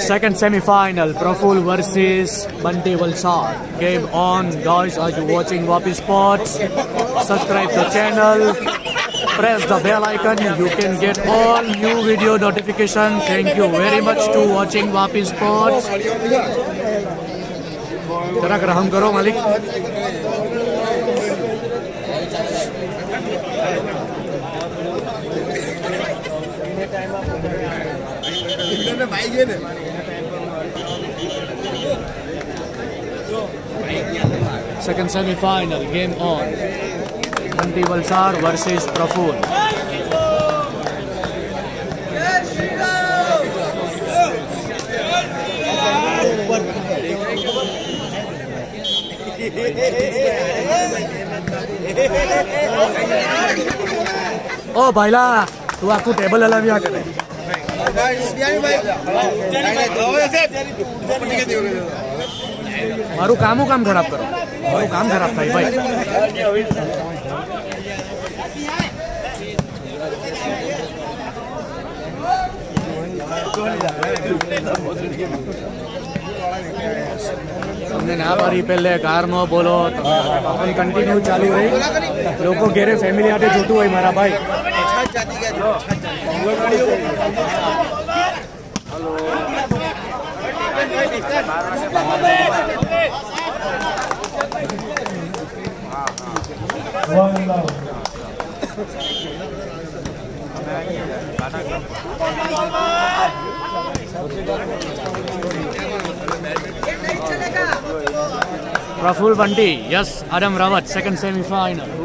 Second semi-final, Praful versus Bunty Valsad. Game on, guys. Are you watching Wapi Sports? Subscribe the channel. Press the bell icon. You can get all new video notification. Thank you very much to watching Wapi Sports. जरा ग्रहण करो मालिक Second semi-final game on. Banti Valsar versus Praful. Oh baiklah, tu aku table dalam ya. મારું કામ કામ ખરાબ કરો મારું કામ ખરાબ થાય ભાઈ તમને ના પાડી પહેલે કાર નો બોલો તમે કન્ટિન્યુ ચાલુ રહી લોકો ઘેરે ફેમિલી સાથે જોતું હોય મારા ભાઈ One love. Praful Bunty, yes, Adam Rawat, second semi-final.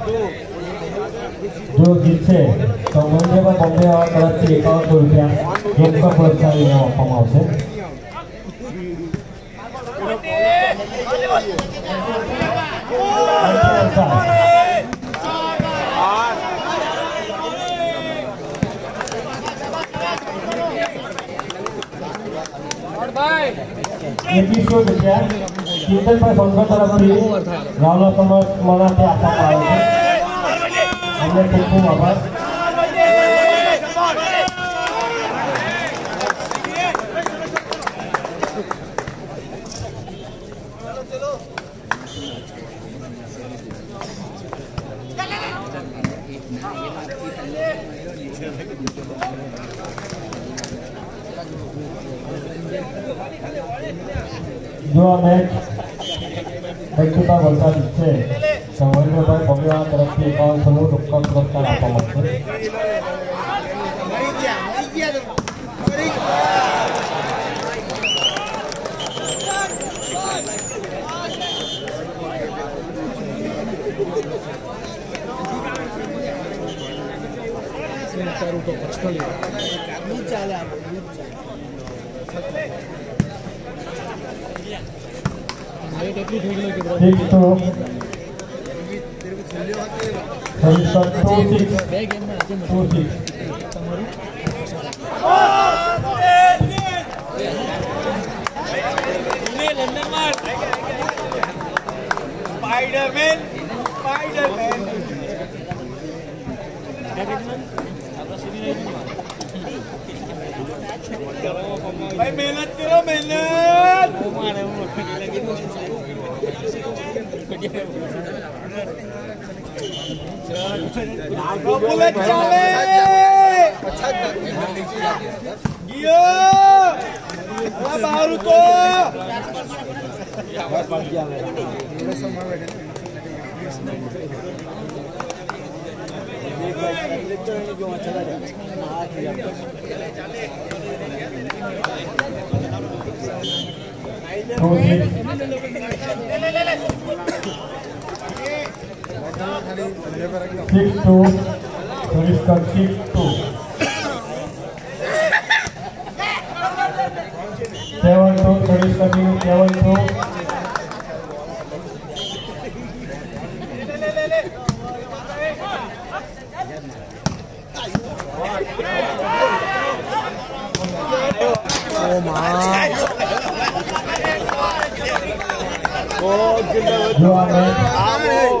જો જીતશે તો મંજેબા બોમ્બેવાળા તરફથી એકાવનસો રૂપિયા ચોક્કસ પુરસ્કાર ઇનામ આપવામાં આવશે એકવીસો રૂપિયા કીર્તનભાઈ સંઘ તરફથી રાવલા સમાજ મનાથી આપવામાં આવે છે हमने खूब खूब आभार दुआ मैच बैकुटा से વૈભવભાઈ ભવ્યવાળા તરફથી એકાવનસોનું ચોક્કસ પુરસ્કાર આપવામાં આવશે સિક્સ ટુ स्पाइडरमैन स्पाइडरमैन भाई मेहनत करो मेहनत बुलेट चले गियो बाहर तो two six six by sixteen, so the right ball comes to one. Twenty-two by sixteen, second ball to one for one. And the right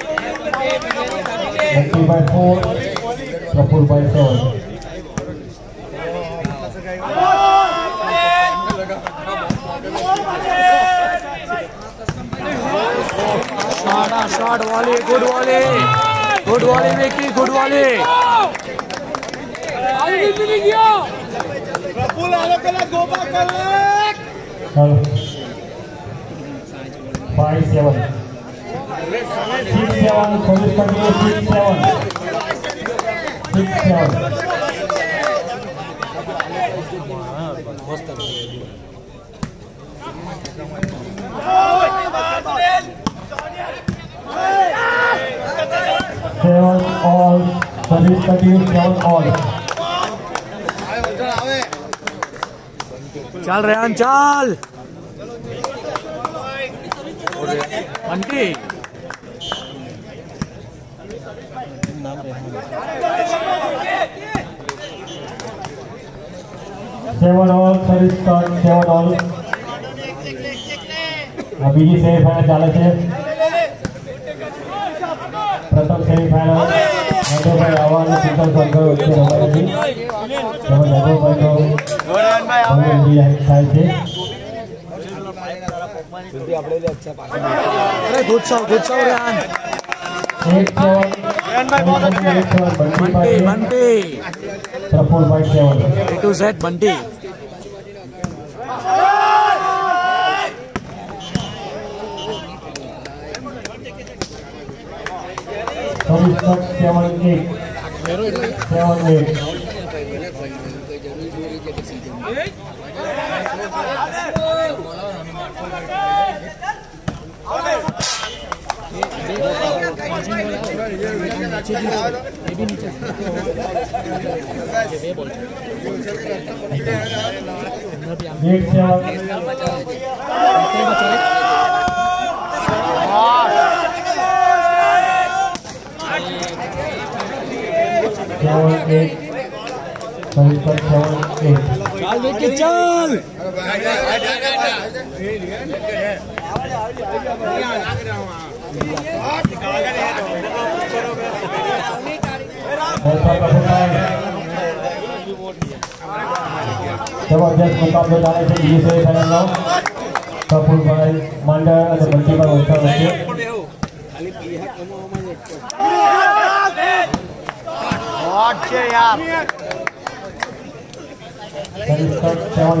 Three, by four, Praful by seven. Shot, shot, volley, good volley. Good volley, Vicky, good volley. Praful Gauba collect Well, five, seven. चल रेहान चल Bunty Seven all, service start, seven all. આ બીજી semifinal ચાલે છે પ્રથમ semifinal Nandubhai આહવાનનું Sheetal સંઘ વચ્ચે રમાઈ હતી તેમાં નંદુભાઈનો ભવ્ય વિજય થાય છે अरे good shot good shot Rehan એક સેવન એક સેવન બંટી बंटी પાસે बंटी પ્રફુલભાઈ સેવન Bunty, Bunty. Triple by seven. A to Z, Bunty. Seven, seven, eight. Seven, eight. नीचे भी ये भी नीचे। चाल देख के चल। आवाज़ आ रही है विकी चल જબરજસ્ત મુકાબલો ચાલે છે બીજી સેમીફાઇનલનો કપૂરભાઈ માંડળ અને બંટીભાઈ વલસાડ વચ્ચે हॉट છે યાર સર્વિસ કટ સેવન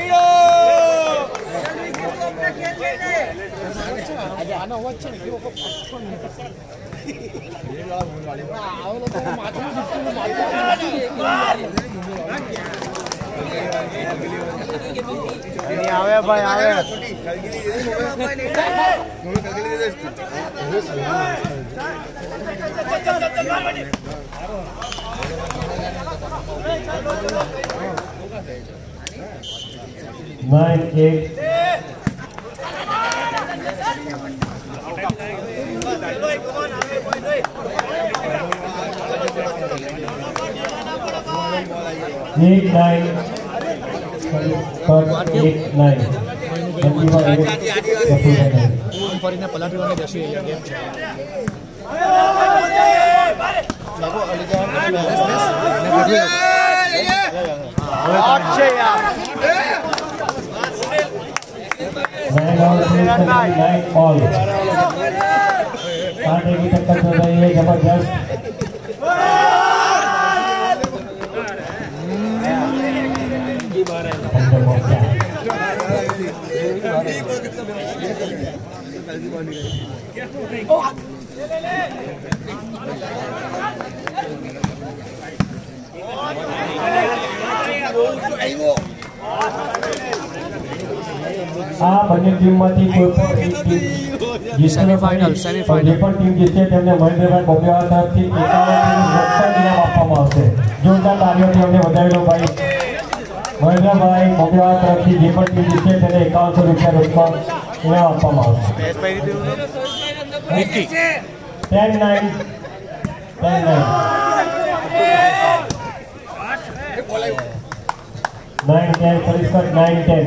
Eight nine. Third eight nine. એક લાઈન પર એક લાઈન ફરીને પલાટીવાને જશે ગેમ છે આઠ છે યાર Three seven, nine all. कांटे की टक्कर चल रही है ज़बरदस्त पहुँचा આ બંને ટીમમાંથી કોઈ પણ એક ટીમ જીતશે Semi-final, નહીં. semi-final. જે પણ ટીમ જીતશે તેમને મહેન્દ્રભાઈ બોમ્બેવાળા તરફથી એકાવન ઇનામ આપવામાં આવશે જોરદાર તાળીઓથી અમને વધાવી લો ભાઈ મહેન્દ્રભાઈ બોમ્બેવાળા તરફથી જે પણ ટીમ જીતશે તેને એકાવનસો રૂપિયા રોકમાં ઇનામ આપવામાં આવશે Nikki ten nine ten nine nine ten Parishkar nine ten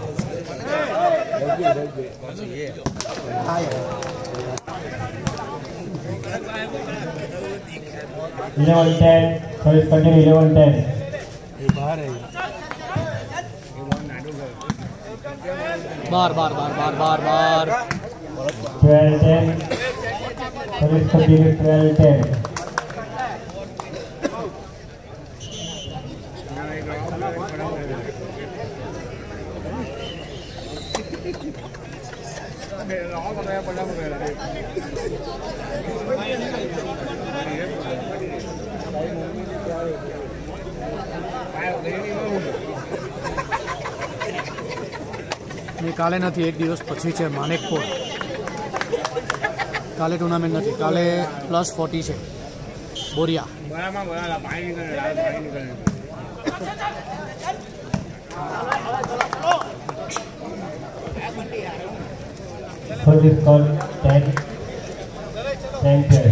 eleven ten service continue eleven ten. बार बार बार बार बार बार। Twelve ten service continue twelve ten. काले नहीं एक दिवस पची है मानेकपोर काले टूर्नामेंट नहीं काले प्लस फोर्टी है बोरिया first call ten ten ten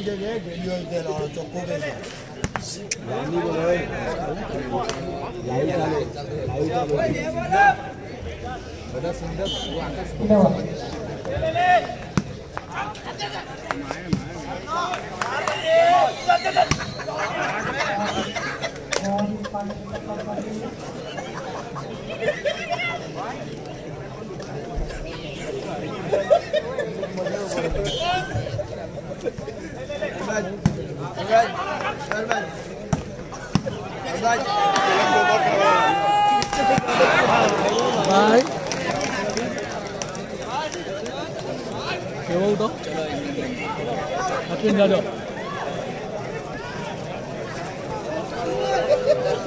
이제 이제 이제 나와 조금 해. 많이 보내. 라이트 라이트. बड़ा सुंदर वो आकाश કેવો તો અશ્વિન જાદવ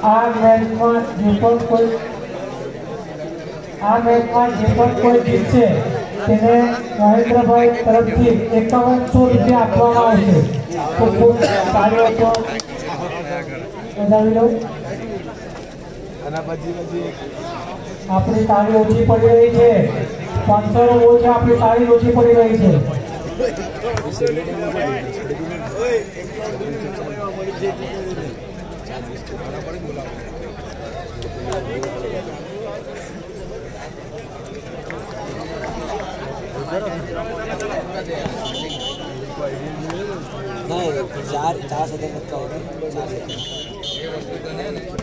આ મેચમાં જે પણ કોઈ આ મેચમાં જે પણ કોઈ જીતશે તેને મહેન્દ્રભાઈ તરફથી એકાવનસો રૂપિયા આપવામાં આવશે તો ખૂબ સારો હતો વધાવી લઉં આપણી તાળી ઓછી પડી રહી છે પાંચસો નો ઓછી આપણી તાળી ઓછી પડી રહી છે चार चार सदस्य का होगा चार सदस्य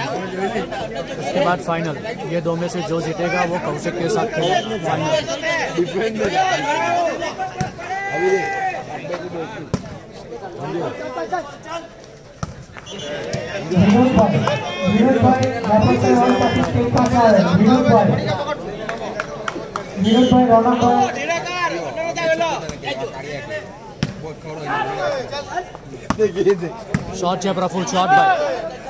उसके बाद फाइनल ये दो में से जो जीतेगा वो कौशिक के साथ शॉट है प्रफुल शॉट भाई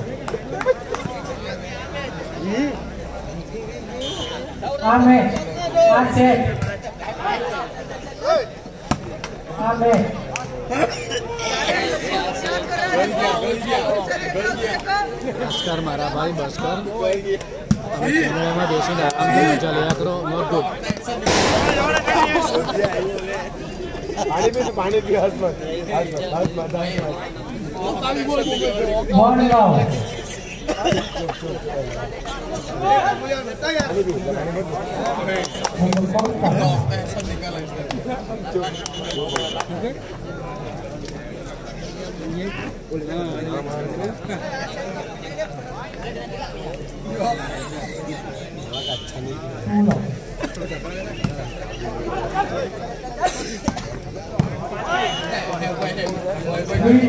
आम है आम से आम है भास्कर मारा भाई भास्कर में देसी आराम से मज़ा लिया करो नॉट गुड पानी भी हाथ मत हाथ मत हाथ मत हंस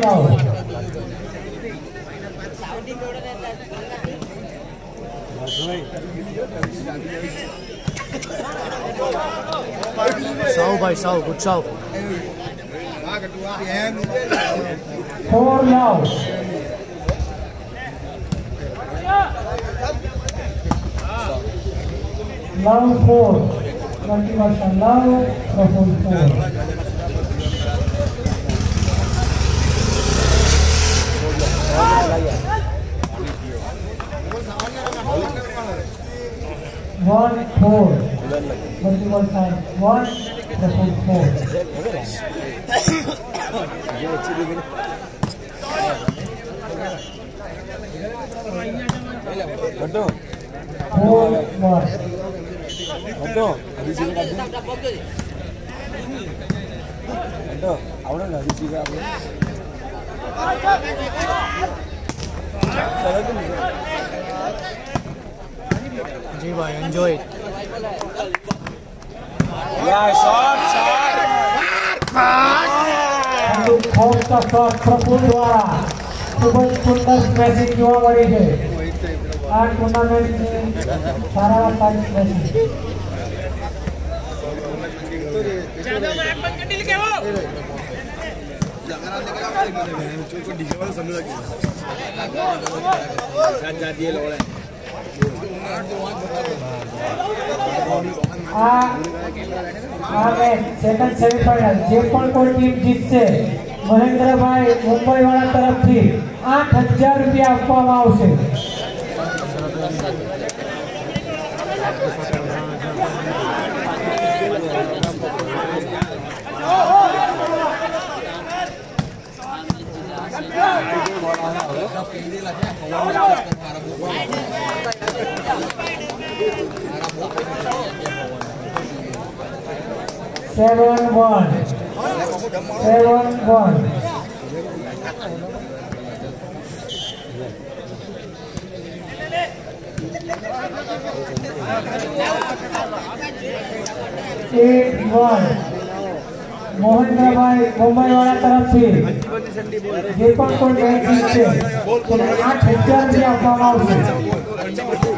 मत વન રાઉન્ડ Three rounds. સાવ ભાઈ સાવ ગુસ્સાવ Four rounds. Round four. Motivation round. Trouble one four. What do you want time? One triple four. Four, one. Addo అది సీగా అడ్డో అవునండి అది సీగా చదువుతుంది अभी सीधे आपने चलो तुम જી ભાઈ એન્જોય या शॉट शॉट અને ફોર્સના શોટ પ્રફુલ દ્વારા ખૂબ જ સુંદર સ્મેશિંગ જોવા મળી છે આ ટુર્નામેન્ટની સારામાં સારી સ્મેશિંગ આ આ મેચ સેકન્ડ સેમીફાઇનલ જે પણ કોઈ ટીમ જીતશે મહેન્દ્રભાઈ મુંબઈવાળા તરફથી આઠ હજાર રૂપિયા આપવામાં આવશે seven one seven one eight one Mohanbhai મુંબઈવાળા તરફથી જે પણ કોઈ મેચ જીતશે તેને આઠ આપવામાં આવશે.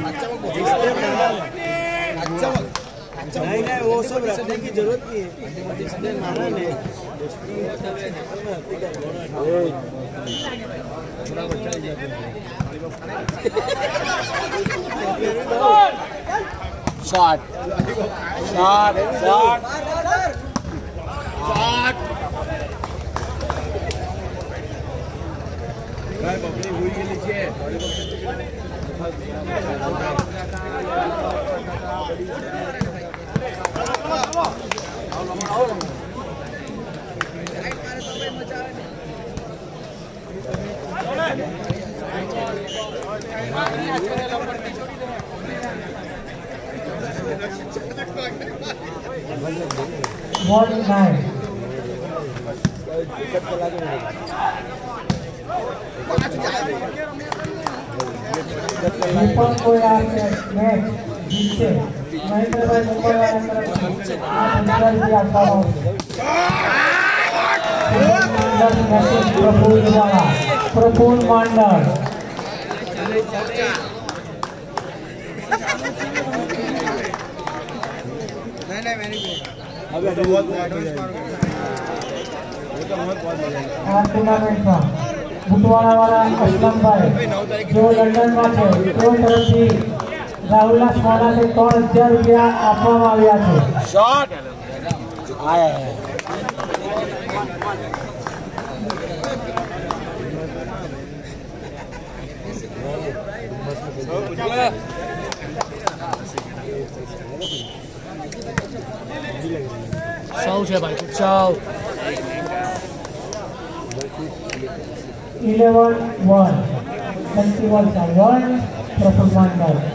नहीं नहीं, वो सब रखने की ज़रूरत नहीं है। माना शॉट शॉट शॉट बापरे होई आहे Morning night. Deepak Goyal next, Jise. Praful Mandal. नहीं नहीं मैंने अभी अभी बहुत टूर्नामेंट का बुटवाड़ा वाला असलम भाई जो लंडन में है तो तरफ़ રાહુલના સ્વાનાથી ત્રણ હજાર રૂપિયા આપવામાં આવ્યા છે શોટ સૌ છે ભાઈ સૌ eleven one twenty one one પ્રથમ વન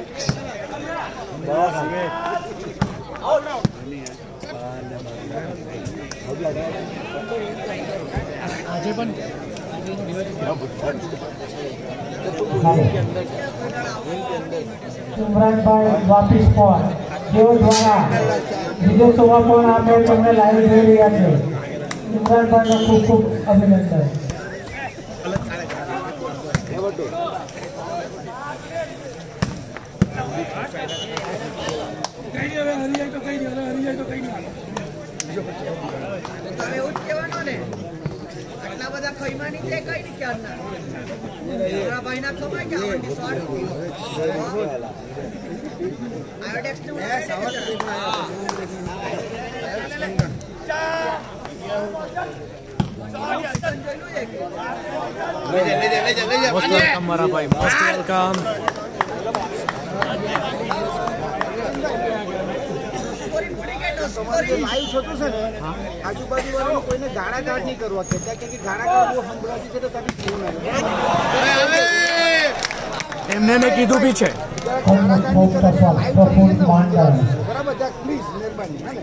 આજે પણ ઇમરાનભાઈ વાપી સ્પોટ જેઓ દ્વારા વિદેશોમાં પણ આ મેચ અમને લાઈવ જોઈ રહ્યા છે ઇમરાનભાઈનો ખૂબ ખૂબ અભિનંદન તમે એવું જ કહેવાનું ને આટલા બધા ખૈમાની છે કઈ નહીં ક્યારના મારા ભાઈના ખવાય કે આવડની સ્વાદ આયોડેક્સ ને મોસ્ટ વેલકમ મારા ભાઈ મોસ્ટ વેલકમ લાઈવ થતું છે ને આજુબાજુ વાળાને કોઈને ગાળા ગાળ નહીં કરવા કહેતા કે ગાળા ગાળ બહુ સંભળાતી છે તો તારી ફોન આવે એમને મેં કીધું બી છે ખૂબ ખૂબ સફળ પ્રફુલ માંડળ બરાબર જા પ્લીઝ મહેરબાની હા ને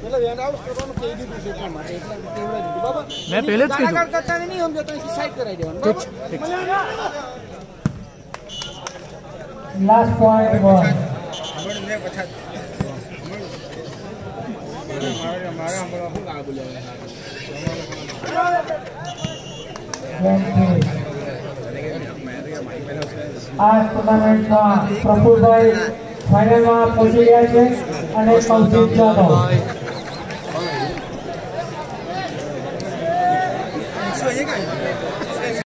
પેલા વેન આઉટ કરવાનું કહી દીધું છે એટલા માટે એટલે કેવડાવી દીધું બરાબર મેં પહેલે જ ગાળા કીધું ગાળ કરતા આ ટુર્નામેન્ટમાં પ્રફુલભાઈ ફાઇનલમાં પહોંચી ગયા છે અને કૌશિક જાદવ.